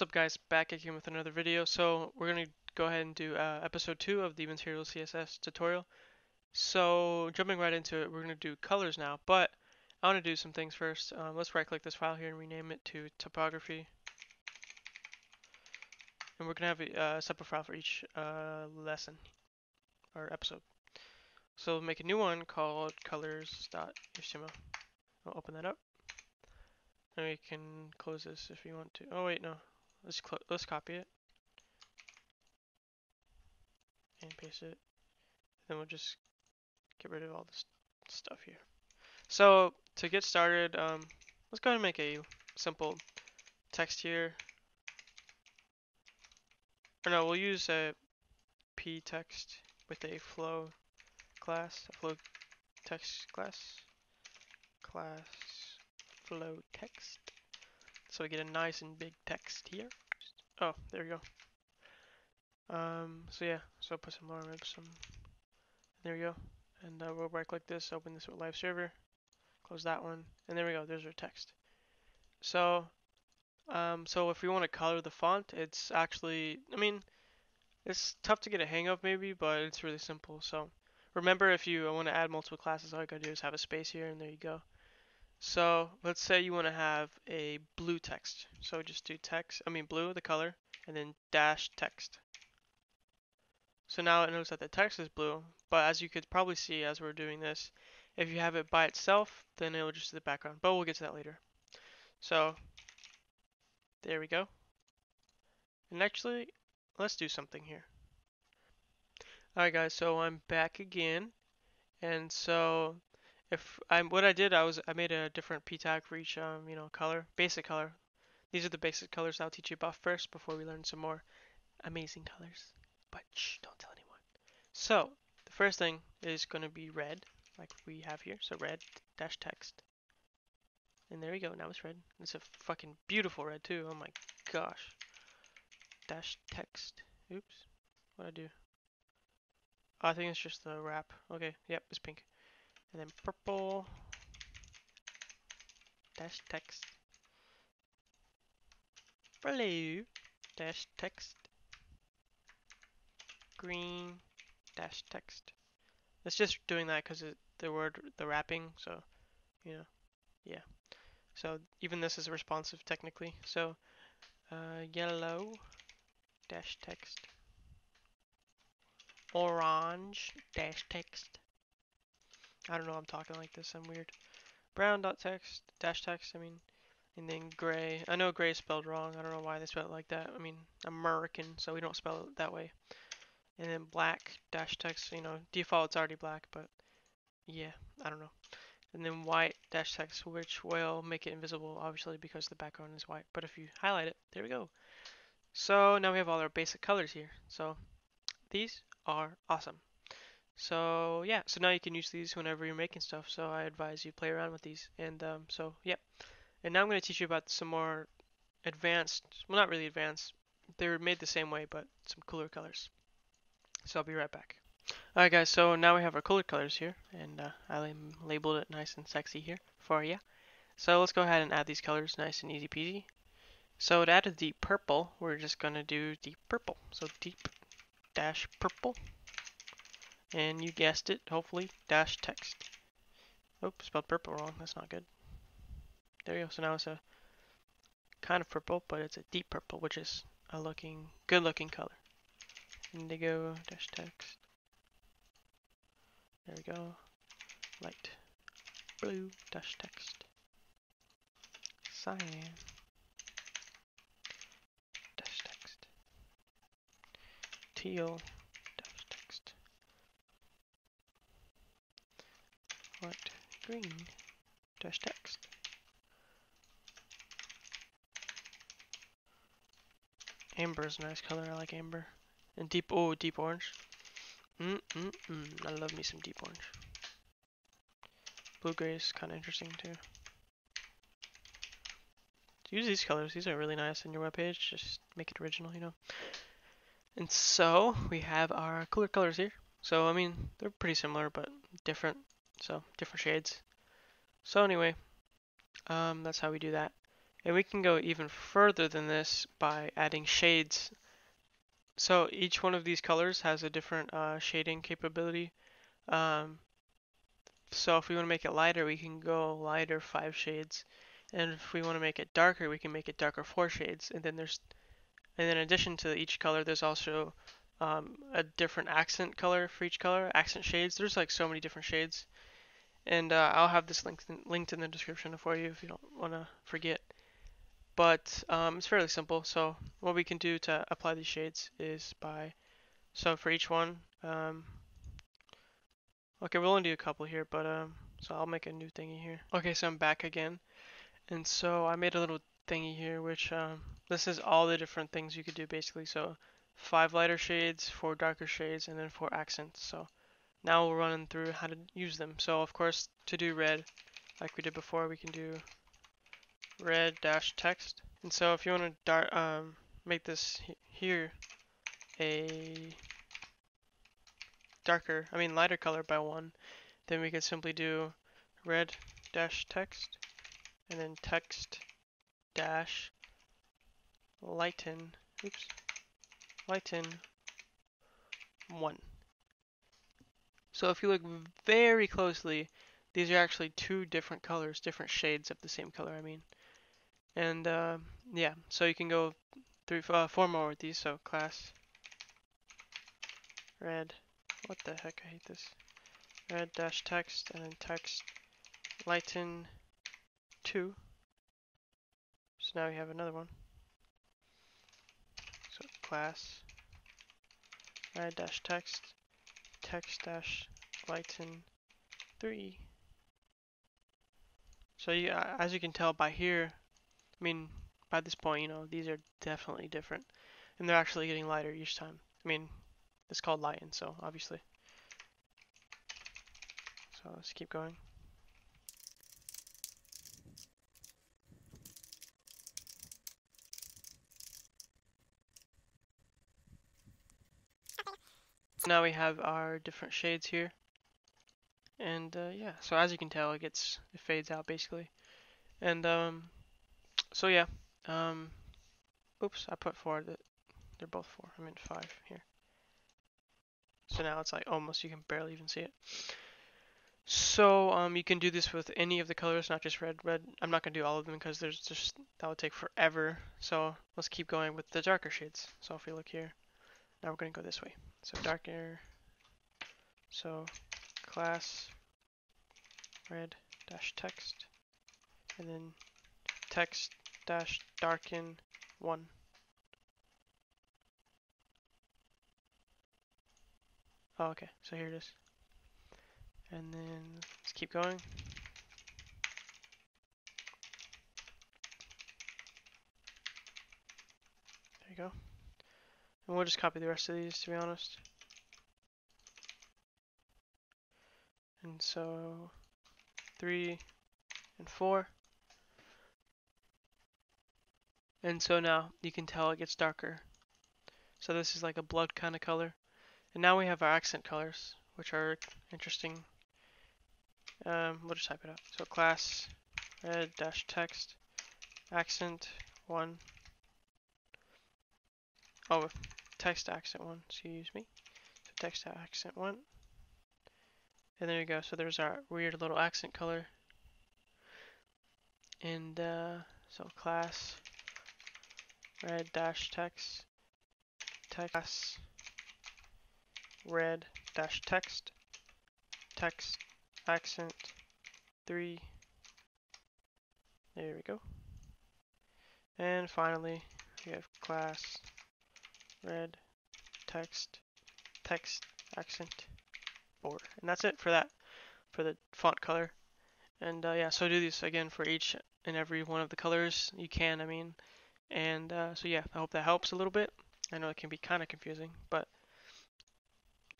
What's up guys, back again with another video. So we're going to go ahead and do uh, episode 2 of the Materialize CSS tutorial. So jumping right into it, we're going to do colors now, but I want to do some things first. Um, let's right click this file here and rename it to typography. And we're going to have a uh, separate file for each uh, lesson or episode. So we'll make a new one called colors.html. I'll open that up. And we can close this if you want to. Oh wait, no. Let's let's copy it and paste it. Then we'll just get rid of all this stuff here. So to get started, um, let's go ahead and make a simple text here. Or no, we'll use a p text with a flow class, a flow text class, class flow text. So we get a nice and big text here. Oh, there we go. Um, so yeah, so I'll put some more ribs, some, there we go. And uh, we'll right click this, open this with live server, close that one, and there we go, there's our text. So, um, so if we want to color the font, it's actually, I mean, it's tough to get a hang of maybe, but it's really simple. So remember if you want to add multiple classes, all you gotta do is have a space here, and there you go. So let's say you want to have a blue text. So just do text, I mean blue, the color, and then dash text. So now it knows that the text is blue, but as you could probably see as we're doing this, if you have it by itself, then it'll just do the background, but we'll get to that later. So there we go. And actually, let's do something here. Alright guys, so I'm back again. And so if I'm what I did, I was I made a different p tag for each um, you know color, basic color. These are the basic colors I'll teach you about first before we learn some more amazing colors. But shh, don't tell anyone. So the first thing is going to be red, like we have here. So red dash text. And there we go. Now it's red. It's a fucking beautiful red too. Oh my gosh. Dash text. Oops. What I do? Oh, I think it's just the wrap. Okay. Yep. It's pink and then purple. Dash text. Blue. Dash text. Green. Dash text. It's just doing that because the word the wrapping so you know yeah. So even this is responsive technically. So uh, yellow. Dash text. Orange. Dash text I don't know, I'm talking like this, I'm weird. Brown dot text, dash text, I mean, and then gray. I know gray is spelled wrong, I don't know why they spell it like that. I mean, American, so we don't spell it that way. And then black dash text, you know, default it's already black, but yeah, I don't know. And then white dash text, which will make it invisible, obviously, because the background is white. But if you highlight it, there we go. So now we have all our basic colors here. So these are awesome. So yeah, so now you can use these whenever you're making stuff. So I advise you play around with these. And um, so yeah, and now I'm going to teach you about some more advanced, well not really advanced, they're made the same way but some cooler colors. So I'll be right back. Alright guys, so now we have our colored colors here and uh, I labeled it nice and sexy here for you. So let's go ahead and add these colors nice and easy peasy. So to add a deep purple, we're just going to do deep purple. So deep dash purple and you guessed it, hopefully, dash text. Oh, spelled purple wrong, that's not good. There you go, so now it's a kind of purple, but it's a deep purple, which is a looking, good looking color. Indigo dash text. There we go. Light blue dash text. Cyan dash text. Teal light, green, dash text. Amber is a nice color, I like amber. And deep, oh, deep orange. Mm, mm, mm, I love me some deep orange. Blue gray is kind of interesting too. Use these colors, these are really nice in your web page, just make it original, you know. And so, we have our cooler colors here. So, I mean, they're pretty similar, but different. So different shades. So anyway, um, that's how we do that. And we can go even further than this by adding shades. So each one of these colors has a different uh, shading capability. Um, so if we want to make it lighter, we can go lighter five shades. And if we want to make it darker, we can make it darker four shades. And then there's, and in addition to each color, there's also um, a different accent color for each color, accent shades. There's like so many different shades. And uh, I'll have this linked in, linked in the description for you if you don't want to forget. But um, it's fairly simple. So what we can do to apply these shades is by, so for each one, um, okay, we'll only do a couple here, but um, so I'll make a new thingy here. Okay, so I'm back again. And so I made a little thingy here, which um, this is all the different things you could do basically. So five lighter shades, four darker shades, and then four accents. So now we're running through how to use them. So of course, to do red, like we did before, we can do red dash text. And so if you want to um, make this here a darker, I mean lighter color by one, then we can simply do red dash text and then text dash lighten, oops, lighten 1. So if you look very closely, these are actually two different colors, different shades of the same color, I mean. And uh, yeah, so you can go three, uh, four more with these. So class red, what the heck, I hate this. Red dash text and then text lighten 2. So now we have another one. So class red dash text text dash lighten 3. So you, uh, as you can tell by here, I mean, by this point, you know, these are definitely different. And they're actually getting lighter each time. I mean, it's called lighten, so obviously. So let's keep going. Now we have our different shades here. And uh, yeah, so as you can tell, it gets, it fades out basically. And um, so yeah, um, oops, I put four, that they're both four, I meant five here. So now it's like almost, you can barely even see it. So um, you can do this with any of the colors, not just red. Red, I'm not going to do all of them because there's just, that would take forever. So let's keep going with the darker shades. So if we look here, now we're going to go this way. So darker, so class red dash text, and then text dash darken one. Oh, okay, so here it is. And then let's keep going. There you go. And we'll just copy the rest of these to be honest. And so three and four. And so now you can tell it gets darker. So this is like a blood kind of color. And now we have our accent colors, which are interesting. Um, we'll just type it out. So class red dash text accent one. Oh, text accent one, excuse me. So text accent one. And there you go. So there's our weird little accent color. And uh, so class red dash text text red dash text text accent 3 there we go and finally we have class red text text accent 4 and that's it for that for the font color and uh, yeah so do this again for each and every one of the colors you can I mean and uh, so yeah, I hope that helps a little bit. I know it can be kind of confusing, but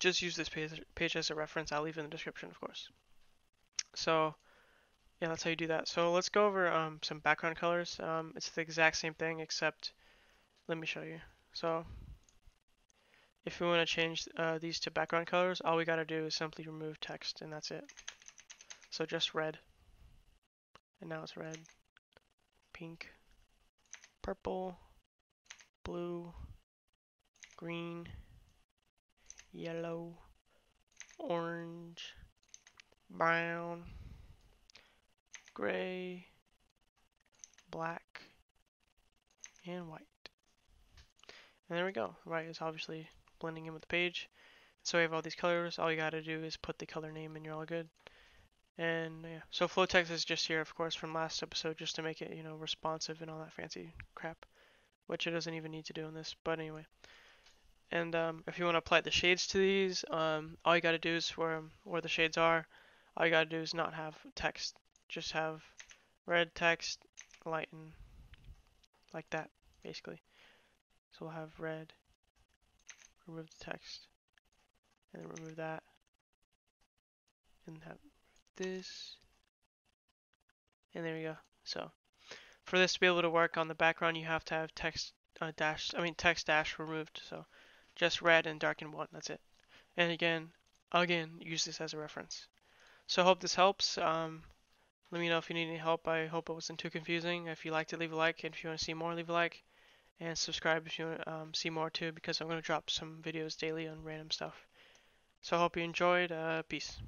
just use this page, page as a reference. I'll leave in the description, of course. So yeah, that's how you do that. So let's go over um, some background colors. Um, it's the exact same thing, except let me show you. So if we want to change uh, these to background colors, all we got to do is simply remove text, and that's it. So just red. And now it's red, pink, purple, blue, green, yellow, orange, brown, gray, black, and white. And there we go. White is obviously blending in with the page. So we have all these colors. All you gotta do is put the color name and you're all good. And yeah, so flow text is just here, of course, from last episode, just to make it, you know, responsive and all that fancy crap, which it doesn't even need to do in this. But anyway, and um, if you want to apply the shades to these, um, all you got to do is where where the shades are, all you got to do is not have text, just have red text, lighten, like that, basically. So we'll have red, remove the text, and then remove that, and have this, and there we go. So for this to be able to work on the background, you have to have text uh, dash, I mean text dash removed. So just red and darken one, that's it. And again, again, use this as a reference. So I hope this helps. Um, let me know if you need any help. I hope it wasn't too confusing. If you liked it, leave a like. And if you want to see more, leave a like. And subscribe if you want to um, see more too, because I'm going to drop some videos daily on random stuff. So I hope you enjoyed. Uh, peace.